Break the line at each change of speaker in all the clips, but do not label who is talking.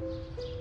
Música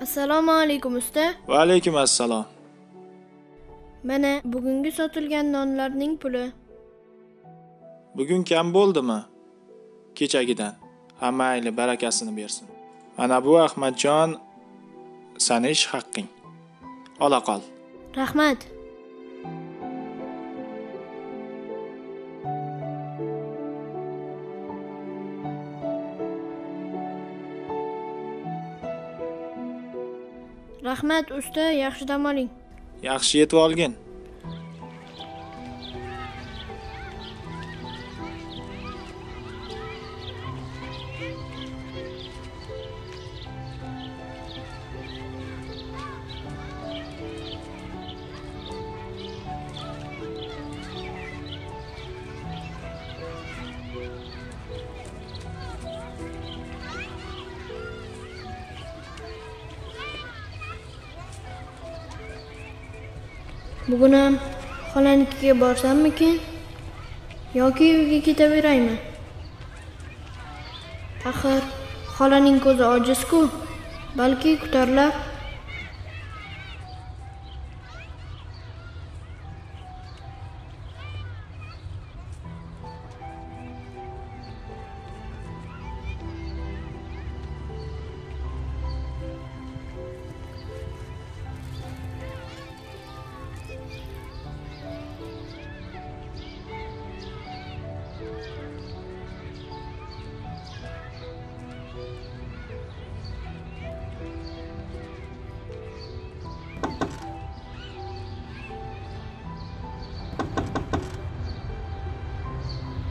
assalomu alaykum usta.
Va alaykum assalom.
Mana bugungi sotilgan nonlarning puli.
Bugun kam bo'ldimi? Kechagidan. Ha mayli barakasini bersin. Mana bu ahmadjon sani ish haqqing. Ola qol.
Rahmat rahmat usta yaxshi dam oling.
Yaxshi yetib olgin.
Bugun ham xolanikiga borsammikin? Yoki uyga ketaveraymi? Axir xolaning ko'zi ojizku balki kutarlar.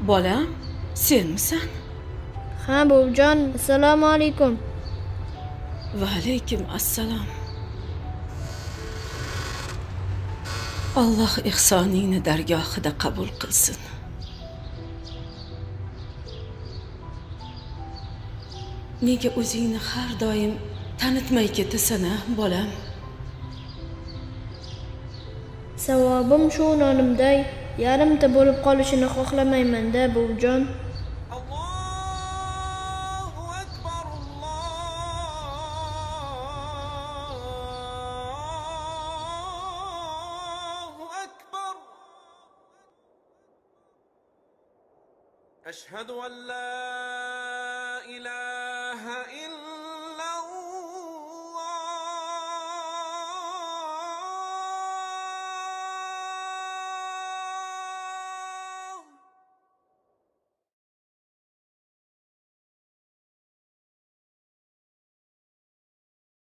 Bolam senmisan
ha buvijon assalomu alaykum.
Va alaykum assalom. Alloh ehsoningni dargohida qabul qilsin. Nega o'zingni har doim tanitmay ketasan a bolam?
Savobim shu nonimday yarimta bo'lib qolishini xohlamayman-da buvijon
أشهد أن لا إله إلا